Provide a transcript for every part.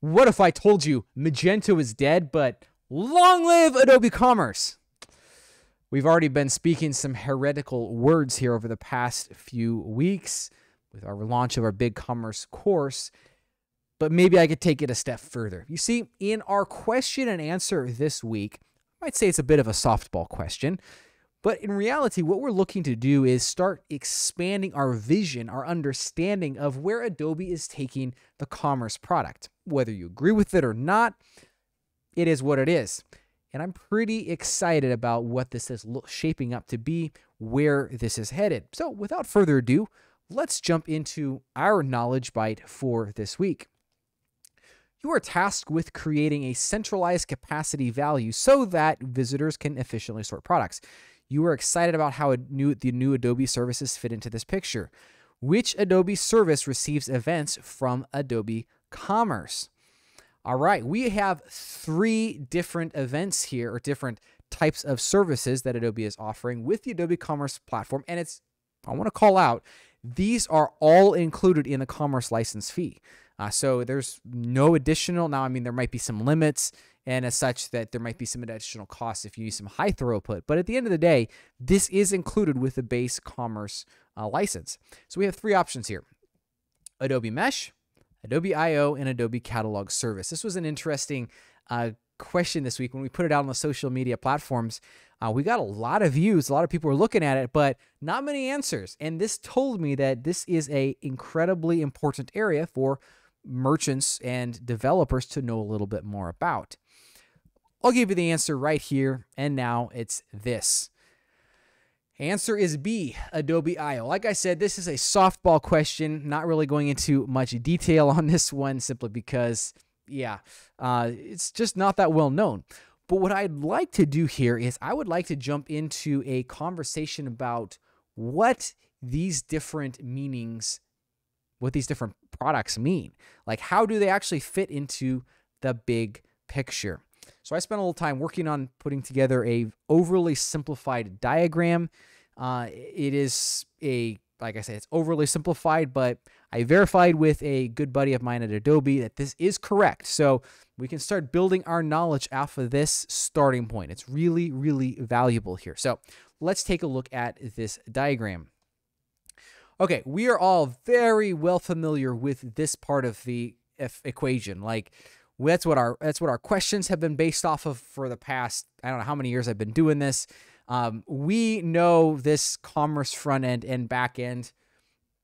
What if I told you Magento is dead, but long live Adobe Commerce? We've already been speaking some heretical words here over the past few weeks with our launch of our Big Commerce course, but maybe I could take it a step further. You see, in our question and answer this week, I might say it's a bit of a softball question, but in reality, what we're looking to do is start expanding our vision, our understanding of where Adobe is taking the commerce product. Whether you agree with it or not, it is what it is. And I'm pretty excited about what this is shaping up to be, where this is headed. So, without further ado, let's jump into our knowledge bite for this week. You are tasked with creating a centralized capacity value so that visitors can efficiently sort products. You are excited about how new, the new Adobe services fit into this picture. Which Adobe service receives events from Adobe Commerce? All right, we have three different events here, or different types of services that Adobe is offering with the Adobe Commerce platform. And it's, I want to call out, these are all included in the commerce license fee. Uh, so there's no additional. Now, I mean, there might be some limits and as such that there might be some additional costs if you use some high throughput. But at the end of the day, this is included with the base commerce uh, license. So we have three options here Adobe Mesh, Adobe I/O, and Adobe Catalog Service. This was an interesting uh, question this week when we put it out on the social media platforms. Uh, we got a lot of views, a lot of people were looking at it, but not many answers. And this told me that this is a incredibly important area for merchants and developers to know a little bit more about. I'll give you the answer right here and now. It's this. Answer is B, Adobe I/O. Like I said, this is a softball question, not really going into much detail on this one simply because, yeah, uh, it's just not that well known. But what I'd like to do here is I would like to jump into a conversation about what these different meanings, what these different products mean. Like, how do they actually fit into the big picture? So I spent a little time working on putting together a overly simplified diagram. Uh, it is a like I said, it's overly simplified, but I verified with a good buddy of mine at Adobe that this is correct. So we can start building our knowledge off of this starting point. It's really, really valuable here. So let's take a look at this diagram. Okay, we are all very well familiar with this part of the equation. Like that's what our that's what our questions have been based off of for the past I don't know how many years I've been doing this. Um, we know this commerce front end and back end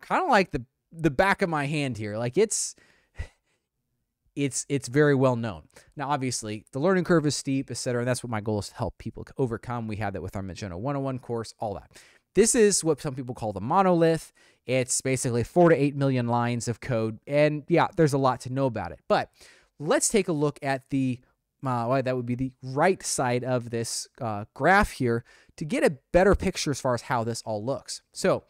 kind of like the the back of my hand here. Like it's it's it's very well known. Now, obviously, the learning curve is steep, et cetera, And that's what my goal is to help people overcome. We have that with our Magento 101 course, all that. This is what some people call the monolith. It's basically four to eight million lines of code, and yeah, there's a lot to know about it. But Let's take a look at the, uh, that would be the right side of this uh, graph here to get a better picture as far as how this all looks. So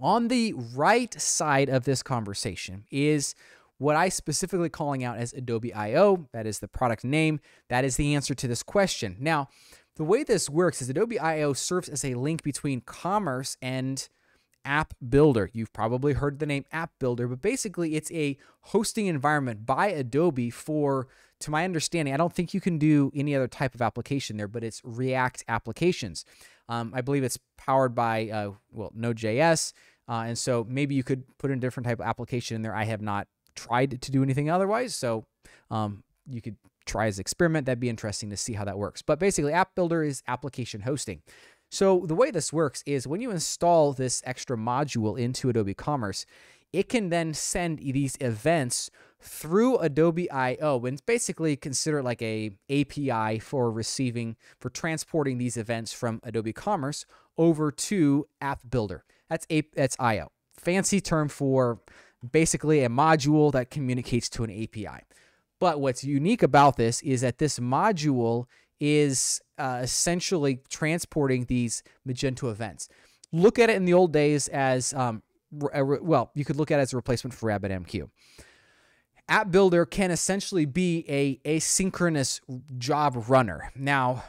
on the right side of this conversation is what I specifically calling out as Adobe I/O. That is the product name. That is the answer to this question. Now, the way this works is Adobe I/O serves as a link between commerce and App Builder. You've probably heard the name App Builder, but basically it's a hosting environment by Adobe for, to my understanding, I don't think you can do any other type of application there, but it's React applications. Um, I believe it's powered by, uh, well, Node.js. Uh, and so maybe you could put in a different type of application in there. I have not tried to do anything otherwise. So um, you could try as experiment. That'd be interesting to see how that works. But basically, App Builder is application hosting. So the way this works is when you install this extra module into Adobe Commerce, it can then send these events through Adobe I/O and basically consider like a API for receiving for transporting these events from Adobe Commerce over to App Builder. That's a that's I/O. Fancy term for basically a module that communicates to an API. But what's unique about this is that this module is uh, essentially transporting these Magento events. Look at it in the old days as, um, well, you could look at it as a replacement for RabbitMQ. App Builder can essentially be a asynchronous job runner. Now,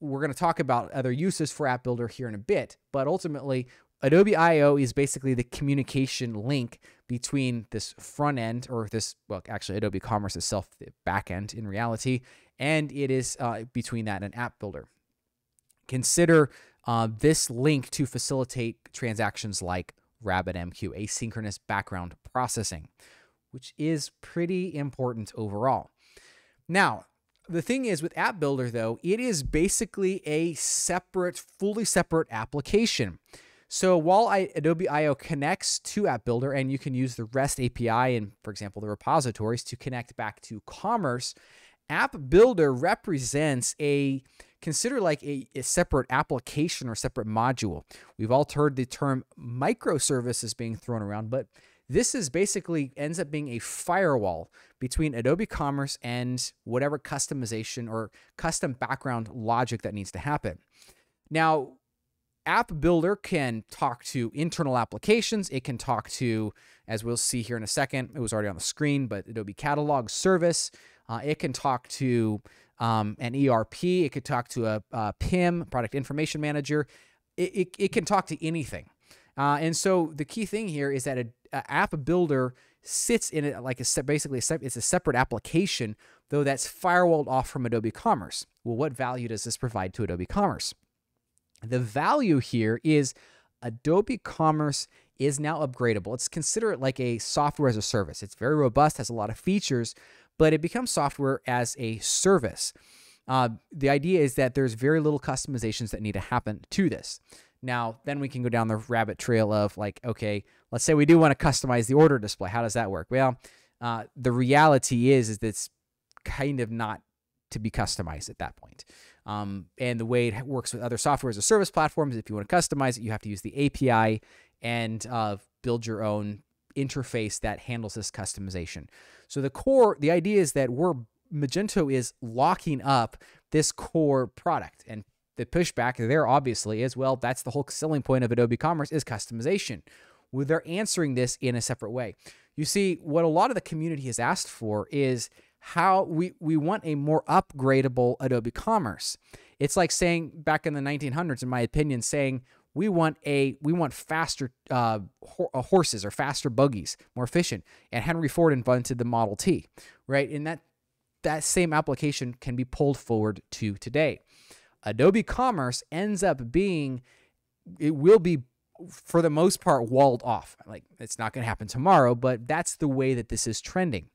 we're going to talk about other uses for App Builder here in a bit, but ultimately, Adobe I/O is basically the communication link between this front end or this, well, actually, Adobe Commerce itself, the back end in reality, and it is uh, between that and App Builder. Consider uh, this link to facilitate transactions like RabbitMQ, asynchronous background processing, which is pretty important overall. Now, the thing is with App Builder, though, it is basically a separate, fully separate application. So while I, Adobe I.O. connects to App Builder and you can use the REST API and, for example, the repositories to connect back to Commerce, App Builder represents a consider like a, a, separate application or separate module. We've all heard the term microservices being thrown around, but this is basically ends up being a firewall between Adobe Commerce and whatever customization or custom background logic that needs to happen. Now, App Builder can talk to internal applications. It can talk to, as we'll see here in a second, it was already on the screen, but Adobe Catalog Service. Uh, it can talk to um, an ERP. It could talk to a, a PIM, Product Information Manager. It, it, it can talk to anything. Uh, and so the key thing here is that an app builder sits in it like a basically a, it's a separate application, though that's firewalled off from Adobe Commerce. Well, what value does this provide to Adobe Commerce? The value here is Adobe Commerce is now upgradable. It's considered like a software as a service. It's very robust, has a lot of features, but it becomes software as a service. Uh, the idea is that there's very little customizations that need to happen to this. Now, then we can go down the rabbit trail of like, okay, let's say we do want to customize the order display. How does that work? Well, uh, the reality is, is that it's kind of not to be customized at that point. Um, and the way it works with other software as a service platforms, if you want to customize it, you have to use the API and uh, build your own interface that handles this customization. So the core, the idea is that we're Magento is locking up this core product. And the pushback there obviously is well, that's the whole selling point of Adobe Commerce is customization. Well, they're answering this in a separate way. You see, what a lot of the community has asked for is how we, we want a more upgradable Adobe Commerce. It's like saying back in the 1900s, in my opinion, saying we want a we want faster uh, uh, horses or faster buggies, more efficient. And Henry Ford invented the Model T, right? And that that same application can be pulled forward to today. Adobe Commerce ends up being it will be for the most part walled off. Like it's not going to happen tomorrow, but that's the way that this is trending.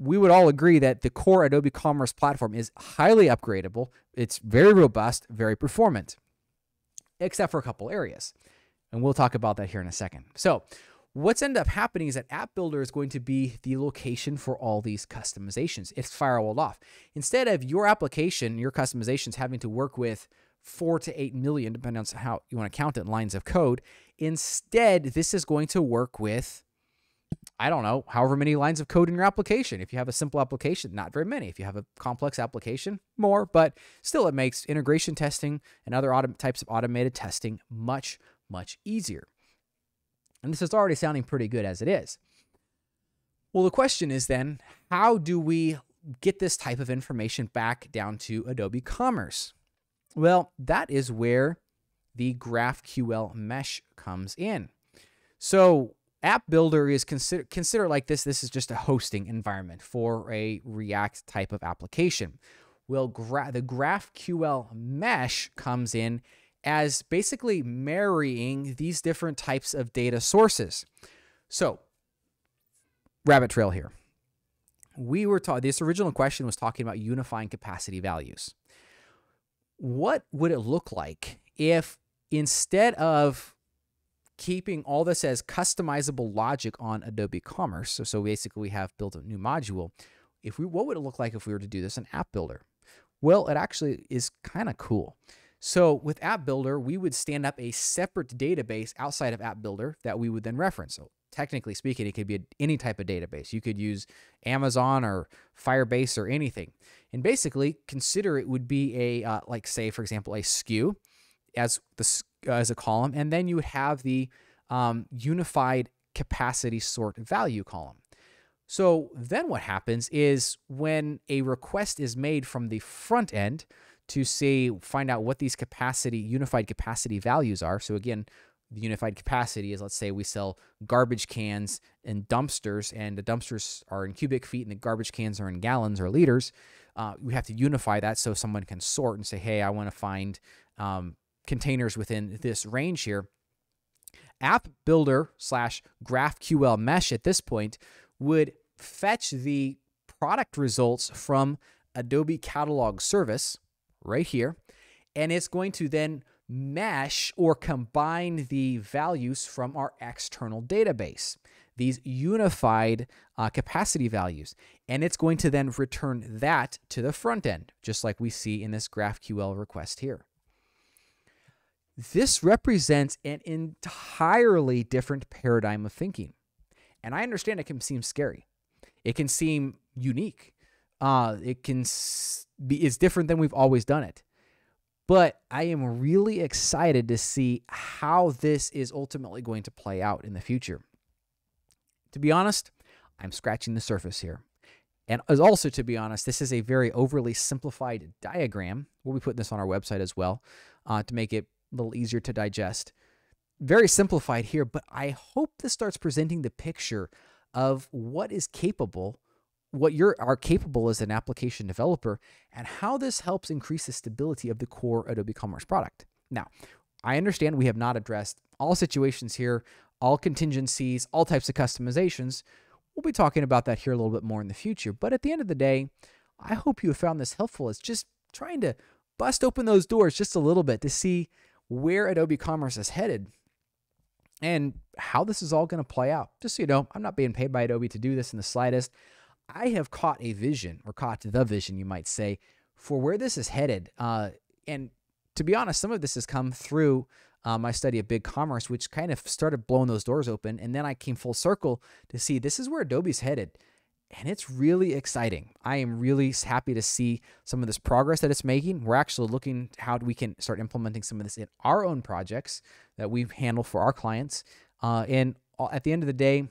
We would all agree that the core Adobe Commerce platform is highly upgradable. It's very robust, very performant except for a couple areas. And we'll talk about that here in a second. So, what's end up happening is that App Builder is going to be the location for all these customizations. It's firewalled off. Instead of your application, your customizations having to work with four to eight million, depending on how you want to count it, lines of code, instead, this is going to work with I don't know, however many lines of code in your application. If you have a simple application, not very many. If you have a complex application, more, but still it makes integration testing and other autom- types of automated testing much, much easier. And this is already sounding pretty good as it is. Well, the question is then, how do we get this type of information back down to Adobe Commerce? Well, that is where the GraphQL mesh comes in. So App Builder is consider consider like this. This is just a hosting environment for a React type of application. Well, gra the GraphQL mesh comes in as basically marrying these different types of data sources. So, rabbit trail here. We were taught this original question was talking about unifying capacity values. What would it look like if instead of keeping all this as customizable logic on Adobe Commerce. So, so basically we have built a new module. If we what would it look like if we were to do this in App Builder? Well, it actually is kind of cool. So with App Builder, we would stand up a separate database outside of App Builder that we would then reference. So technically speaking, it could be any type of database. You could use Amazon or Firebase or anything. And basically, consider it would be a, uh, like say, for example, a SKU as the as a column, and then you would have the um, unified capacity sort value column. So then what happens is when a request is made from the front end to say find out what these capacity unified capacity values are. So again, the unified capacity is let's say we sell garbage cans and dumpsters and the dumpsters are in cubic feet and the garbage cans are in gallons or liters uh, we have to unify that so someone can sort and say hey i want to find um, containers within this range here app builder slash graphql mesh at this point would fetch the product results from adobe catalog service right here and it's going to then mesh or combine the values from our external database, these unified uh, capacity values. And it's going to then return that to the front end, just like we see in this GraphQL request here. This represents an entirely different paradigm of thinking. And I understand it can seem scary. It can seem unique. Uh, it can be it's different than we've always done it. But I am really excited to see how this is ultimately going to play out in the future. To be honest, I'm scratching the surface here. And also, to be honest, this is a very overly simplified diagram. We'll be putting this on our website as well uh, to make it a little easier to digest. Very simplified here, but I hope this starts presenting the picture of what is capable what you are capable as an application developer and how this helps increase the stability of the core Adobe Commerce product. Now, I understand we have not addressed all situations here, all contingencies, all types of customizations. We'll be talking about that here a little bit more in the future. But at the end of the day, I hope you have found this helpful as just trying to bust open those doors just a little bit to see where Adobe Commerce is headed and how this is all going to play out. Just so you know, I'm not being paid by Adobe to do this in the slightest. I have caught a vision, or caught the vision, you might say, for where this is headed. Uh, and to be honest, some of this has come through uh, my study of big commerce, which kind of started blowing those doors open. And then I came full circle to see this is where Adobe's headed. And it's really exciting. I am really happy to see some of this progress that it's making. We're actually looking how we can start implementing some of this in our own projects that we handle for our clients. Uh, and at the end of the day,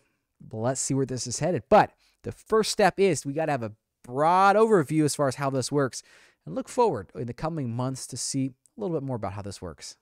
let's see where this is headed. But the first step is we got to have a broad overview as far as how this works and look forward in the coming months to see a little bit more about how this works.